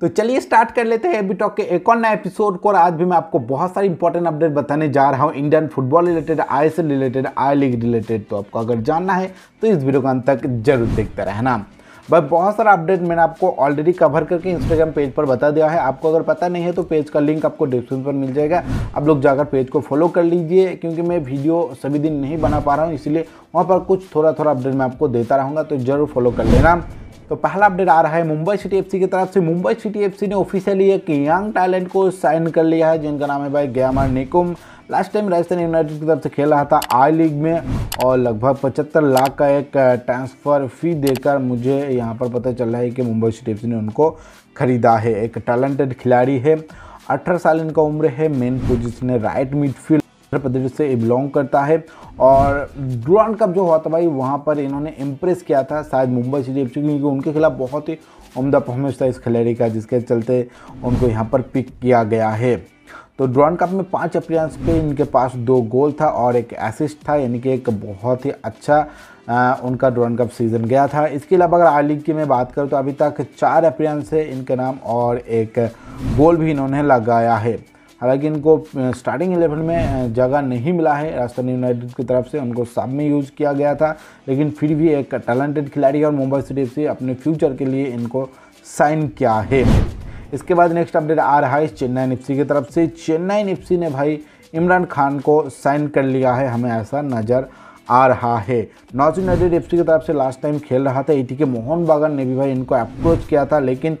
तो चलिए स्टार्ट कर लेते हैं एबीटॉक के एक और नया एपिसोड को और आज भी मैं आपको बहुत सारी इंपॉर्टेंट अपडेट बताने जा रहा हूँ Indian football related I related I League related तो आपको अगर जानना है तो इस वीडियो का अंत तक ज़रूर देखते रहना भाई, बहुत सारा अपडेट मैंने आपको ऑलरेडी कवर करके इंस्टाग्राम पेज पर बता दिया है। आपको अगर पता नहीं है तो पेज का लिंक आपको डिस्क्रिप्शन पर मिल जाएगा। आप लोग जाकर पेज को फॉलो कर लीजिए, क्योंकि मैं वीडियो सभी दिन नहीं बना पा रहा हूँ, इसलिए वहाँ पर कुछ थोड़ा थोड़ा अपडेट मैं आपको देता रहूँगा तो ज़रूर फॉलो कर लेना। तो पहला अपडेट आ रहा है मुंबई सिटी एफसी की तरफ़ से। मुंबई सिटी एफसी ने ऑफिशियली एक यंग टैलेंट को साइन कर लिया है, जिनका नाम है भाई Gyamar Nikum. Last time Rajasthan united की तरफ़ से खेल रहा था आई लीग में, और लगभग पचहत्तर लाख का एक ट्रांसफ़र फ़ी देकर मुझे यहाँ पर पता चल रहा है कि मुंबई सिटी एफसी ने उनको ख़रीदा है। एक टैलेंटेड खिलाड़ी है, अठारह साल इनका उम्र है मेन पोजिशन है राइट मिडफील्ड उत्तर प्रदेश से बिलोंग करता है और डुरान कप जो हुआ था भाई वहाँ पर इन्होंने इम्प्रेस किया था। शायद मुंबई सिटी एफ़ क्योंकि उनके खिलाफ बहुत ही उमदा परफॉर्मेंस था इस खिलाड़ी का जिसके चलते उनको यहाँ पर पिक किया गया है। तो ड्रॉन कप में पाँच अपीयरेंस पे इनके पास दो गोल था और एक एसिस्ट था यानी कि एक बहुत ही अच्छा आ, उनका ड्रॉन कप सीज़न गया था। इसके अलावा अगर आई लीग की मैं बात करूँ तो अभी तक चार अपीयरेंस है इनके नाम और एक गोल भी इन्होंने लगाया है। हालाँकि इनको स्टार्टिंग इलेवन में जगह नहीं मिला है। राजस्थान यूनाइटेड की तरफ़ से उनको सब में यूज़ किया गया था। लेकिन फिर भी एक टैलेंटेड खिलाड़ी और मुंबई सिटी से अपने फ्यूचर के लिए इनको साइन किया है। इसके बाद नेक्स्ट अपडेट आ रहा है चेन्नई निप्सी की तरफ़ से। चेन्नई निप्सी ने भाई इमरान खान को साइन कर लिया है। हमें ऐसा नज़र आ रहा है। नॉर्थ यूनाइटेड एफ़ की तरफ़ से लास्ट टाइम खेल रहा था। एटी के मोहन बागन ने भी भाई इनको अप्रोच किया था। लेकिन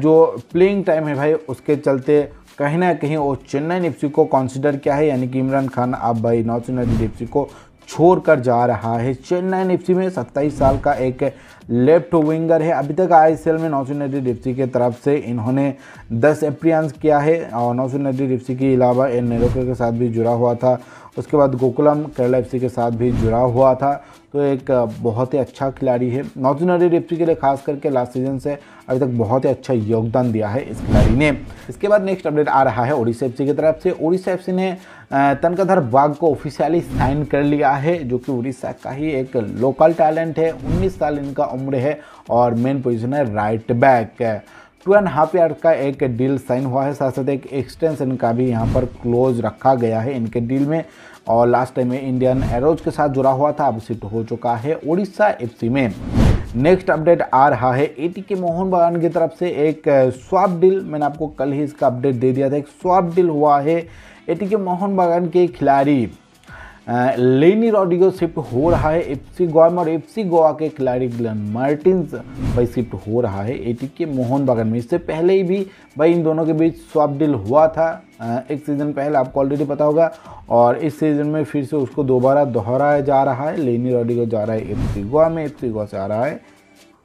जो प्लेइंग टाइम है भाई, उसके चलते कहीं ना कहीं वो चेन्नई एफ़ को कॉन्सिडर किया है, यानी कि इमरान खान अब भाई नॉर्थ यूनाइटेड एफ़ को छोड़कर जा रहा है। चेन्नई एफ़ में सत्ताईस साल का एक लेफ़्ट विंगर है। अभी तक आई में यूनाइटेड एफ़ के तरफ़ से इन्होंने 10 अप्रियांस किया है और यूनाइटेड एफ़ के अलावा एन नेरोकर के साथ भी जुड़ा हुआ था। उसके बाद गोकुलम, केरला एफसी के साथ भी जुड़ा हुआ था। तो एक बहुत ही अच्छा खिलाड़ी है। नॉर्थ यूनाइटेड एफ़ के लिए खास करके लास्ट सीज़न से अभी तक बहुत ही अच्छा योगदान दिया है इस खिलाड़ी ने। इसके बाद नेक्स्ट अपडेट आ रहा है ओडिशा एफ़ की तरफ़ से। ओडिशा एफ़ ने तनकाधर बाग को ऑफिशियली साइन कर लिया है, जो कि उड़ीसा का ही एक लोकल टैलेंट है। 19 साल इनका उम्र है और मेन पोजीशन है right back two and half year का एक डील साइन हुआ है, साथ साथ एक एक्सटेंशन का भी यहाँ पर क्लोज रखा गया है इनके डील में और लास्ट टाइम में इंडियन एरोज के साथ जुड़ा हुआ था, अब शिफ्ट हो चुका है उड़ीसा एफ़ में. नेक्स्ट अपडेट आ रहा है एटी के मोहन बगान की तरफ़ से एक स्वाप डील मैंने आपको कल ही इसका अपडेट दे दिया था, एक स्वाप डील हुआ है एटी के मोहन बगान के खिलाड़ी. लेनी रॉड्रिगो शिफ्ट हो रहा है एफसी गोवा में और एफसी गोवा के खिलाड़ी ग्लन मार्टिन्स भाई शिफ्ट हो रहा है एटी के मोहन बागान में। इससे पहले ही भी भाई इन दोनों के बीच स्वैप डील हुआ था। एक सीज़न पहले आपको ऑलरेडी पता होगा और इस सीज़न में फिर से उसको दोबारा दोहराया जा रहा है। लेनी रॉड्रिगो जा रहा है एफसी गोवा में, एफसी गोवा से आ रहा है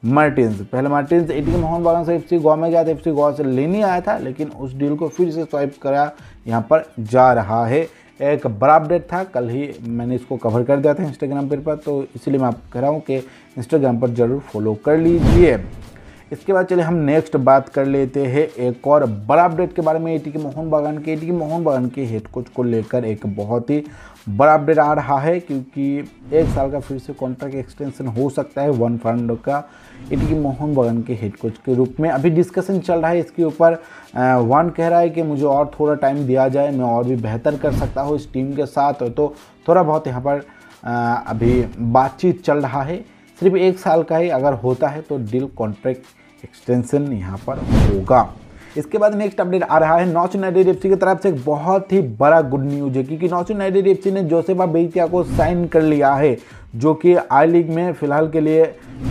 मार्टिन्स। पहले मार्टिन्स एटी के मोहन बागान से एफसी गोवा में गया था एफ़ गोवा से लेनी आया था, लेकिन उस डील को फिर से स्वाइप करा, यहाँ पर जा रहा है। एक बड़ा अपडेट था। कल ही मैंने इसको कवर कर दिया था इंस्टाग्राम पर तो इसलिए मैं आप कह रहा हूँ कि इंस्टाग्राम पर ज़रूर फॉलो कर लीजिए। इसके बाद चले हम नेक्स्ट बात कर लेते हैं एक और बड़ा अपडेट के बारे में एटी के मोहन बागान के। एटी के मोहन बागान के हेड कोच को लेकर एक बहुत ही बड़ा अपडेट आ रहा है क्योंकि एक साल का फिर से कॉन्ट्रैक्ट एक्सटेंशन हो सकता है वन फंड का। एटी के मोहन बागान के हेड कोच के रूप में अभी डिस्कशन चल रहा है। इसके ऊपर वन कह रहा है कि मुझे और थोड़ा टाइम दिया जाए, मैं और भी बेहतर कर सकता हूँ इस टीम के साथ। तो थोड़ा बहुत यहाँ पर अभी बातचीत चल रहा है। सिर्फ़ एक साल का ही अगर होता है तो डील कॉन्ट्रैक्ट एक्सटेंशन यहाँ पर होगा। इसके बाद नेक्स्ट अपडेट आ रहा है नॉर्थ यूनाइटेड एफ़ की तरफ़ से एक बहुत ही बड़ा गुड न्यूज़ है, क्योंकि नॉर्थ यूनाइटेड एफ़ ने जोसेफा बेतिया को साइन कर लिया है, जो कि आई लीग में फ़िलहाल के लिए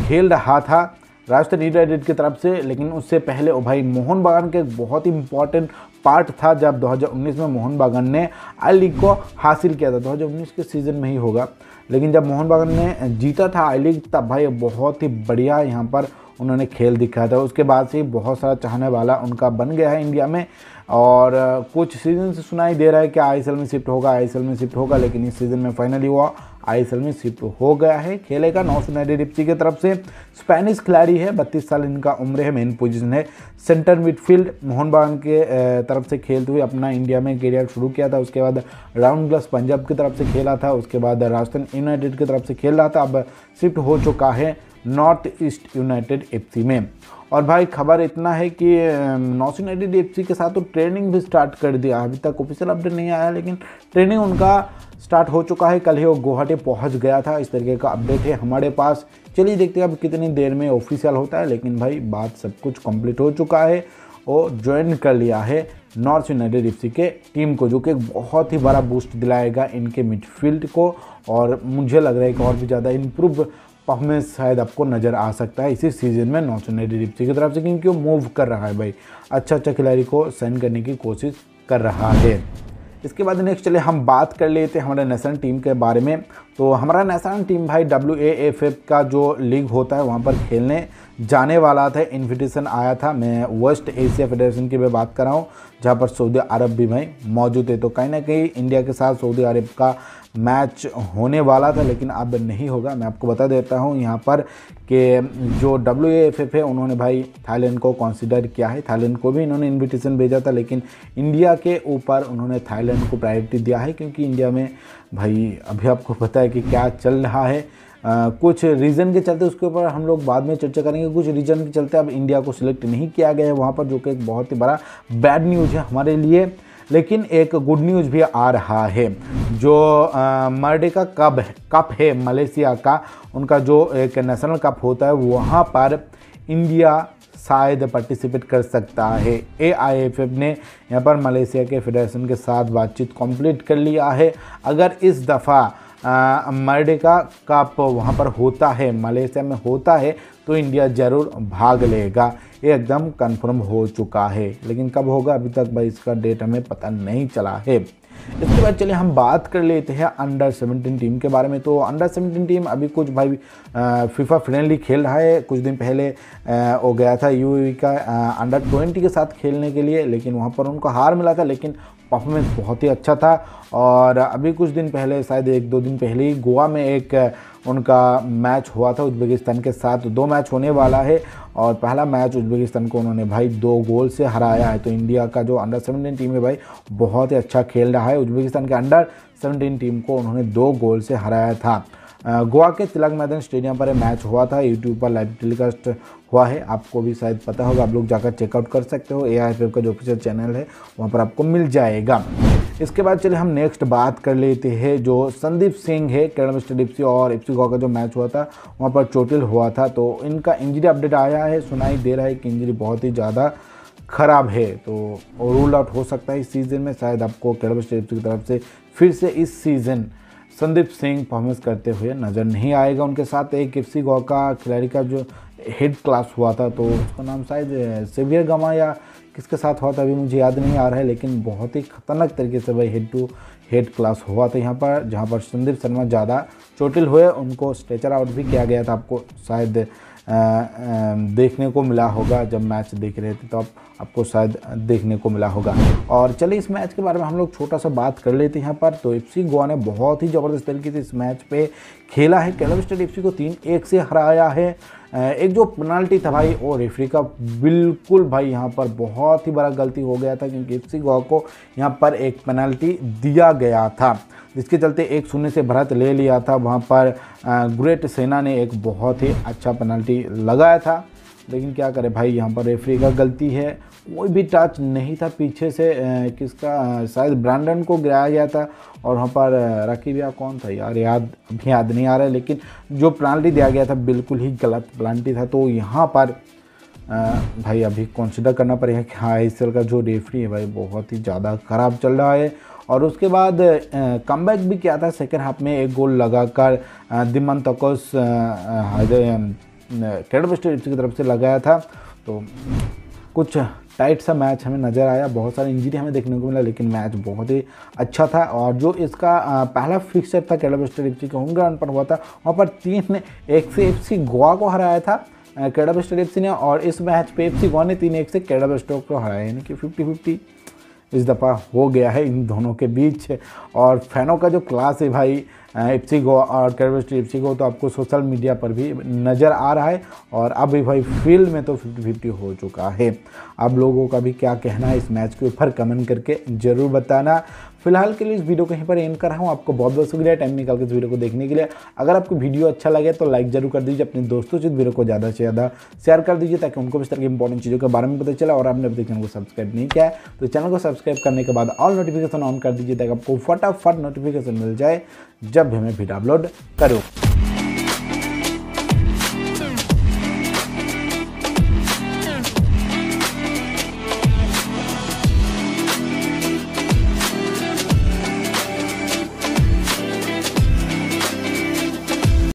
खेल रहा था राजस्थान यूनाइटेड की तरफ़ से, लेकिन उससे पहले ओ भाई मोहन बागान के एक बहुत ही इंपॉर्टेंट पार्ट था, जब 2019 में मोहन बागान ने आई लीग को हासिल किया था। 2019 के सीज़न में ही होगा। लेकिन जब मोहन बागान ने जीता था आई लीग, तब भाई बहुत ही बढ़िया यहाँ पर उन्होंने खेल दिखाया था। उसके बाद से बहुत सारा चाहने वाला उनका बन गया है इंडिया में। और कुछ सीज़न से सुनाई दे रहा है कि आईएसएल में शिफ्ट होगा आईएसएल में शिफ्ट होगा, लेकिन इस सीज़न में फाइनली हुआ। आईएसएल में शिफ्ट हो गया है खेलेगा यूनाइटेड एफ़ की तरफ़ से स्पेनिश खिलाड़ी है, बत्तीस साल इनका उम्र है मेन पोजीशन है। सेंटर मिडफील्ड मोहन बागान के तरफ़ से खेलते हुए अपना इंडिया में करियर शुरू किया था। उसके बाद राउंड ग्लस पंजाब की तरफ़ से खेला था। उसके बाद राजस्थान यूनाइटेड की तरफ़ से खेल रहा था। अब शिफ्ट हो चुका है नॉर्थ ईस्ट यूनाइटेड एफसी में। और भाई खबर इतना है कि नॉस यूनाइटेड एफ़ के साथ तो ट्रेनिंग भी स्टार्ट कर दिया। अभी तक ऑफिशियल अपडेट नहीं आया, लेकिन ट्रेनिंग उनका स्टार्ट हो चुका है। कल ही वो गुवाहाटी पहुँच गया था। इस तरीके का अपडेट है हमारे पास। चलिए देखते हैं अब कितनी देर में ऑफिशियल होता है, लेकिन भाई बात सब कुछ कंप्लीट हो चुका है और ज्वाइन कर लिया है नॉर्थ यूनाइटेड एफ़ के टीम को, जो कि बहुत ही बड़ा बूस्ट दिलाएगा इनके मिडफील्ड को। और मुझे लग रहा है कि और भी ज़्यादा इम्प्रूव परफॉर्मेंस शायद आपको नज़र आ सकता है। इसी सीज़न में नौचने डिप्सी की तरफ़ से क्योंकि वो मूव कर रहा है भाई। अच्छा अच्छा खिलाड़ी को साइन करने की कोशिश कर रहा है। इसके बाद नेक्स्ट चले हम बात कर लेते हैं हमारे नेशनल टीम के बारे में। तो हमारा नेशनल टीम भाई डब्ल्यू का जो लीग होता है, वहाँ पर खेलने जाने वाला था इन्विटेशन आया था। मैं वेस्ट एशिया फेडरेशन की मैं बात कर रहा हूँ, जहाँ पर सऊदी अरब भी भाई मौजूद है तो कहीं ना कहीं इंडिया के साथ सऊदी अरब का मैच होने वाला था, लेकिन अब नहीं होगा। मैं आपको बता देता हूँ यहाँ पर कि जो डब्ल्यू एफ़ एफ़ है, उन्होंने भाई थाईलैंड को कंसिडर किया है। थाईलैंड को भी इन्होंने इनविटेशन भेजा था, लेकिन इंडिया के ऊपर उन्होंने थाईलैंड को प्रायोरिटी दिया है, क्योंकि इंडिया में भाई अभी आपको पता है कि क्या चल रहा है। आ, कुछ रीज़न के चलते उसके ऊपर हम लोग बाद में चर्चा करेंगे। कुछ रीज़न के चलते अब इंडिया को सिलेक्ट नहीं किया गया है वहाँ पर जो कि एक बहुत ही बड़ा बैड न्यूज़ है हमारे लिए। लेकिन एक गुड न्यूज़ भी आ रहा है जो मर्डे का कप है कप है मलेशिया का। उनका जो एक नेशनल कप होता है वहाँ पर इंडिया शायद पार्टिसिपेट कर सकता है। ए आई एफ़ एफ़ ने यहाँ पर मलेशिया के फेडरेशन के साथ बातचीत कंप्लीट कर लिया है। अगर इस दफ़ा मर्डिका कप वहाँ पर होता है, मलेशिया में होता है तो इंडिया ज़रूर भाग लेगा। ये एकदम कंफर्म हो चुका है। लेकिन कब होगा, अभी तक भाई इसका डेट हमें पता नहीं चला है। इसके बाद चलिए हम बात कर लेते हैं अंडर 17 टीम के बारे में। तो अंडर 17 टीम अभी कुछ भाई फीफा फ्रेंडली खेल रहा है। कुछ दिन पहले वो गया था यू का अंडर 20 के साथ खेलने के लिए, लेकिन वहाँ पर उनको हार मिला था, लेकिन परफॉर्मेंस बहुत ही अच्छा था। और अभी कुछ दिन पहले, शायद एक दो दिन पहले ही गोवा में एक उनका मैच हुआ था उज्बेकिस्तान के साथ। दो मैच होने वाला है और पहला मैच उज्बेकिस्तान को उन्होंने भाई दो गोल से हराया है। तो इंडिया का जो अंडर सेवनटीन टीम है भाई, बहुत ही अच्छा खेल रहा है। उज्बेकिस्तान के अंडर सेवनटीन टीम को उन्होंने दो गोल से हराया था। गोवा के तिलक मैदान स्टेडियम पर मैच हुआ था। यूट्यूब पर लाइव टेलीकास्ट हुआ है। आपको भी शायद पता होगा। आप लोग जाकर चेकआउट कर सकते हो। ए का जो ऑफिशियल चैनल है, वहाँ पर आपको मिल जाएगा। इसके बाद चलिए हम नेक्स्ट बात कर लेते हैं, जो संदीप सिंह है, केरल मिस्टर एफ़ और एफ़ गोवा का जो मैच हुआ था, वहाँ पर चोटिल हुआ था। तो इनका इंजरी अपडेट आया है। सुनाई दे रहा है कि इंजरी बहुत ही ज़्यादा ख़राब है। तो रूल आउट हो सकता है इस सीज़न में। शायद आपको केरल एफ़ की तरफ़ से फिर से इस सीज़न संदीप सिंह परफॉर्मेंस करते हुए नज़र नहीं आएगा उनके साथ। एक एफ़ सी का खिलाड़ी का जो हेड क्लास हुआ था तो उसका नाम शायद सेवियर गमा या किसके साथ हुआ था, अभी मुझे याद नहीं आ रहा है, लेकिन बहुत ही खतरनाक तरीके से भाई हेड टू हेड क्लास हुआ था यहाँ पर, जहाँ पर संदीप शर्मा ज़्यादा चोटिल हुए। उनको स्ट्रेचर आउट भी किया गया था। आपको शायद देखने को मिला होगा जब मैच देख रहे थे तो आप, आपको शायद देखने को मिला होगा। और चलिए इस मैच के बारे में हम लोग छोटा सा बात कर लेते हैं यहाँ पर। तो एफसी गोवा ने बहुत ही ज़बरदस्त तरीके से इस मैच पे खेला है। केरल स्टेट एफ़ को तीन एक से हराया है। एक जो पेनाल्टी था भाई, वो रेफरी का बिल्कुल भाई यहाँ पर बहुत ही बड़ा गलती हो गया था क्योंकि एफ़ गोवा को यहाँ पर एक पेनाल्टी दिया गया था, जिसके चलते एक शून्य से भरत ले लिया था। वहाँ पर ग्रेट सेना ने एक बहुत ही अच्छा पेनाल्टी लगाया था। लेकिन क्या करें भाई, यहाँ पर रेफरी का गलती है। कोई भी टच नहीं था पीछे से किसका, शायद ब्रांडन को गिराया गया था। और वहाँ पर रकी भैया कौन था? यार, याद, अभी याद नहीं आ रहा है, लेकिन जो प्लांटी दिया गया था, बिल्कुल ही गलत प्लांटी था। तो यहाँ पर भाई, अभी कंसिडर करना पड़ेगा कि हाँ आई का जो रेफरी है भाई, बहुत ही ज़्यादा ख़राब चल रहा है। और उसके बाद कम भी किया था। सेकेंड हाफ़ में एक गोल लगाकर दिमन तकोस कैडब स्टेट की तरफ़ से लगाया था। तो कुछ टाइट सा मैच हमें नज़र आया, बहुत सारी इंजरी हमें देखने को मिला, लेकिन मैच बहुत ही अच्छा था। और जो इसका पहला फिक्सर था कैडब स्टेट एफ़ सी का होम ग्राउंड पर हुआ था, वहाँ पर तीन ने एक से एफ़ सी गोवा को हराया था कैडब स्टेट एफ़ सी ने, और इस मैच पे एफ़ सी गोवा ने तीन एक से कैडब स्टोक को हराया। यानी कि फिफ्टी फिफ्टी इस दफ़ा हो गया है इन दोनों के बीच। और फैनों का जो क्लास है भाई एफ़ गो और कैरवेस्ट गो तो आपको सोशल मीडिया पर भी नज़र आ रहा है और अब भाई फ़ील्ड में तो फिफ्टी फिफ्टी हो चुका है। अब लोगों का भी क्या कहना है इस मैच के ऊपर कमेंट करके ज़रूर बताना। फ़िलहाल के लिए इस वीडियो को यहीं पर एंड कर रहा हूँ। आपको बहुत बहुत शुक्रिया टाइम निकाल के इस वीडियो को देखने के लिए। अगर आपको वीडियो अच्छा लगे तो लाइक ज़रूर कर दीजिए, अपने दोस्तों से वीडियो को ज़्यादा से ज़्यादा शेयर कर दीजिए ताकि उनको भी इस तरह की इंपॉर्टेंट चीज़ों के बारे में पता चला और आपने अभी तक चैनल को सब्सक्राइब नहीं किया तो चैनल को सब्सक्राइब करने के बाद ऑल नोटिफिकेशन ऑन कर दीजिए ताकि आपको फटाफट नोटिफिकेशन मिल जाए जब भी हमें वीडियो अपलोड करूँ।